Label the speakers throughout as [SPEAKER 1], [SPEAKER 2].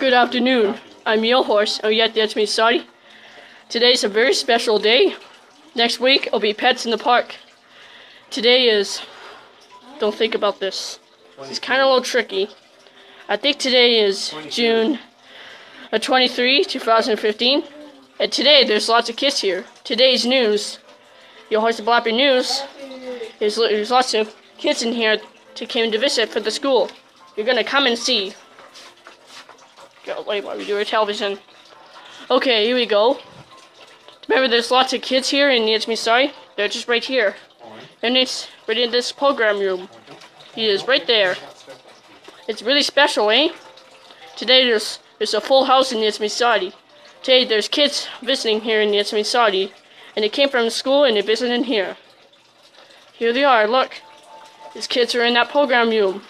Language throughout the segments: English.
[SPEAKER 1] Good afternoon. I'm Yellow Horse. Oh, yeah, that's me, sorry. Today's a very special day. Next week, it'll be Pets in the Park. Today is. Don't think about this. It's kind of a little tricky. I think today is June uh, 23, 2015. And today, there's lots of kids here. Today's news, Yellow Horse and Blappy News, is there's lots of kids in here to came to visit for the school. You're gonna come and see. Wait while we do our television. Okay, here we go. Remember, there's lots of kids here in It's Me Sorry. They're just right here. And it's right in this program room. He is right there. It's really special, eh? Today there's there's a full house in Me Sorry. Today there's kids visiting here in Me Sorry. And they came from school and they're visiting here. Here they are, look. These kids are in that program room.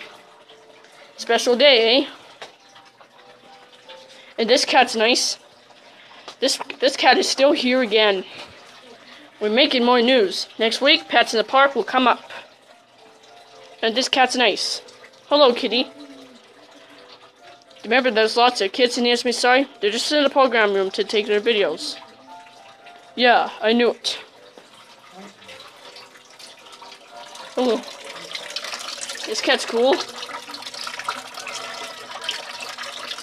[SPEAKER 1] Special day, eh? And this cat's nice. This this cat is still here again. We're making more news. Next week, Pets in the Park will come up. And this cat's nice. Hello, kitty. Remember, there's lots of kids in the Sorry? They're just in the program room to take their videos. Yeah, I knew it. Hello. This cat's cool.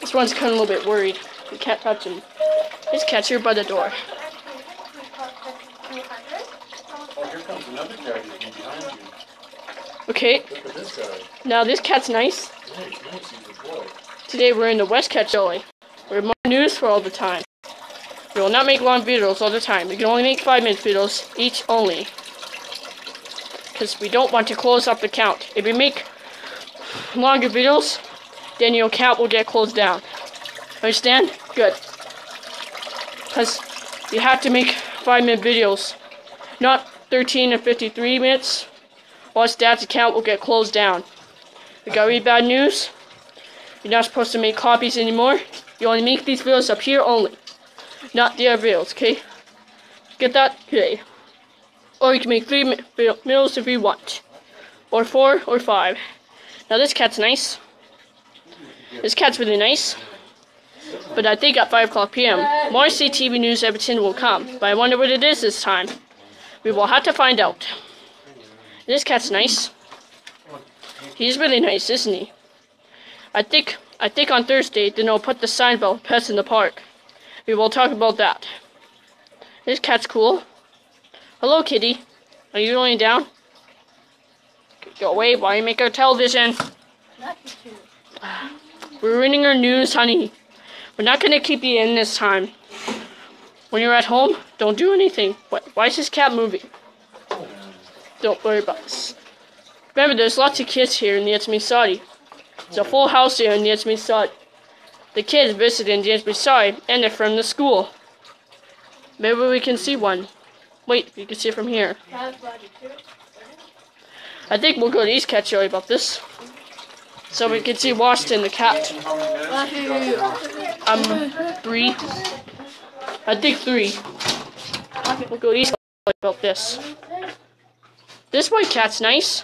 [SPEAKER 1] This one's kind of a little bit worried. You can't touch him. This cat's here by the door.
[SPEAKER 2] Oh, here comes another cat behind you.
[SPEAKER 1] Okay,
[SPEAKER 2] Look at this guy.
[SPEAKER 1] now this cat's nice.
[SPEAKER 2] Nice, nice, he's a boy.
[SPEAKER 1] Today we're in the West Cat Show. We're more news for all the time. We will not make long videos all the time. We can only make five minute videos each only. Because we don't want to close up the count. If we make longer videos, then your count will get closed down. Understand? Good. Because you have to make five minute videos, not 13 or 53 minutes, or else dad's account will get closed down. We got really bad news. You're not supposed to make copies anymore. You only make these videos up here only. Not the other videos, okay? Get that? Okay. Or you can make three videos if you want. Or four, or five. Now this cat's nice. This cat's really nice. But I think at 5 o'clock p.m., more CTV News Edmonton will come. But I wonder what it is this time. We will have to find out. This cat's nice. He's really nice, isn't he? I think I think on Thursday then they'll put the sign about pets in the park. We will talk about that. This cat's cool. Hello, kitty. Are you laying down? Go away while you make our television. We're reading our news, honey. We're not gonna keep you in this time. When you're at home, don't do anything. Why, why is this cat moving? Don't worry about this. Remember, there's lots of kids here in the Saudi. It's a full house here in the Saudi. The kids visiting the Saudi, and they're from the school. Maybe we can see one. Wait, you can see it from here. I think we'll go to East Cat Show about this. So we can see Washington the cat. Um, three. I think three. We'll go East about this. This white cat's nice.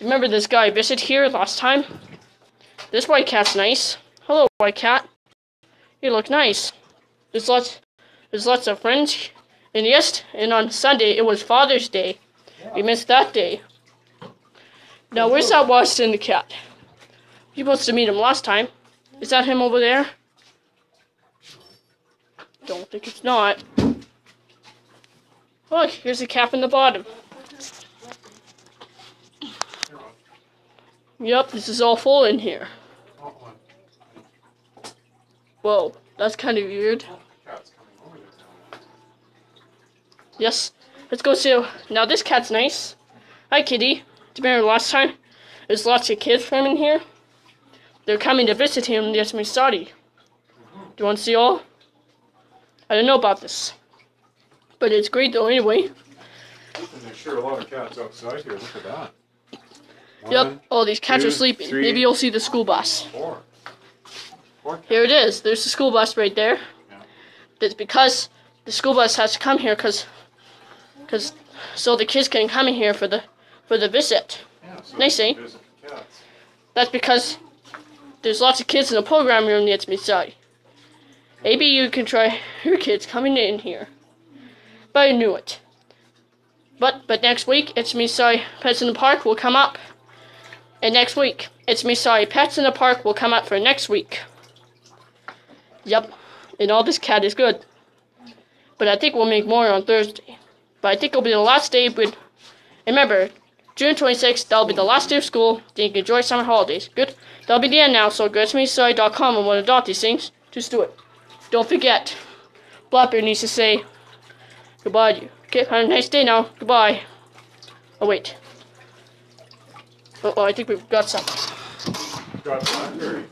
[SPEAKER 1] Remember this guy visited here last time? This white cat's nice. Hello, white cat. You look nice. There's lots, there's lots of friends. And yes, and on Sunday it was Father's Day. We missed that day. Now where's that Washington the cat? You supposed to meet him last time. Is that him over there? Don't think it's not. Look, here's a cap in the bottom. Yep, this is all full in here. Whoa, that's kind of weird. Yes, let's go see. Now this cat's nice. Hi, kitty. Do you remember last time? There's lots of kids from in here. They're coming to visit him in Yasmin Saudi. Do you want to see all? I don't know about this, but it's great though. Anyway.
[SPEAKER 2] And there's sure a lot of cats outside here. Look at that.
[SPEAKER 1] Yep.
[SPEAKER 2] One,
[SPEAKER 1] Oh, these cats are sleeping.
[SPEAKER 2] three.
[SPEAKER 1] Maybe you'll see the school bus.
[SPEAKER 2] Four. Four.
[SPEAKER 1] Here it is. There's the school bus right there.
[SPEAKER 2] Yeah.
[SPEAKER 1] That's because the school bus has to come here because, because, so the kids can come in here for the, for the visit.
[SPEAKER 2] Yeah, so
[SPEAKER 1] eh? That's because there's lots of kids in the program room near me side. Maybe you can try your kids coming in here. But I knew it. But but next week it's me sorry Pets in the Park will come up. And next week it's me sorry Pets in the Park will come up for next week. Yep. And all this cat is good. But I think we'll make more on Thursday. But I think it'll be the last day But remember, June 26th, that'll be the last day of school. Then you can enjoy summer holidays. Good? That'll be the end now, so go to mesorry.com and want to adopt these things. Just do it. Don't forget. Blapper needs to say goodbye to you. Okay, have a nice day now. Goodbye. Oh, wait. Oh, oh I think we've got some.
[SPEAKER 2] Got Blackberry.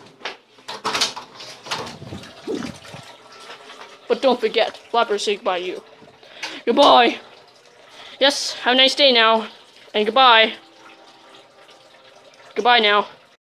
[SPEAKER 1] But don't forget, Flapper say goodbye to you. Goodbye. Yes, have a nice day now. And goodbye. Goodbye now.